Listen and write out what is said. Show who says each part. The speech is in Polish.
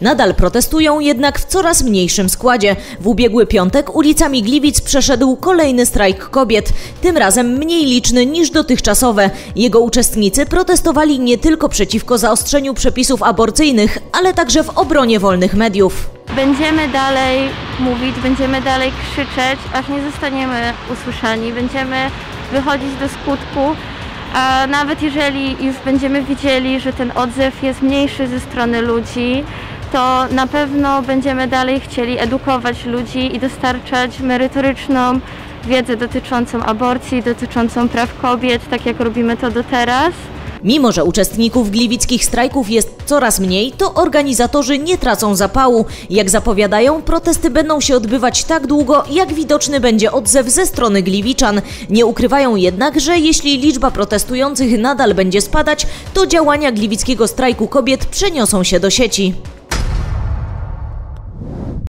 Speaker 1: Nadal protestują jednak w coraz mniejszym składzie. W ubiegły piątek ulicami Gliwic przeszedł kolejny strajk kobiet, tym razem mniej liczny niż dotychczasowe. Jego uczestnicy protestowali nie tylko przeciwko zaostrzeniu przepisów aborcyjnych, ale także w obronie wolnych mediów.
Speaker 2: Będziemy dalej mówić, będziemy dalej krzyczeć, aż nie zostaniemy usłyszani. Będziemy wychodzić do skutku, a nawet jeżeli już będziemy widzieli, że ten odzew jest mniejszy ze strony ludzi, to na pewno będziemy dalej chcieli edukować ludzi i dostarczać merytoryczną wiedzę dotyczącą aborcji, dotyczącą praw kobiet, tak jak robimy to do teraz.
Speaker 1: Mimo, że uczestników gliwickich strajków jest coraz mniej, to organizatorzy nie tracą zapału. Jak zapowiadają, protesty będą się odbywać tak długo, jak widoczny będzie odzew ze strony gliwiczan. Nie ukrywają jednak, że jeśli liczba protestujących nadal będzie spadać, to działania gliwickiego strajku kobiet przeniosą się do sieci.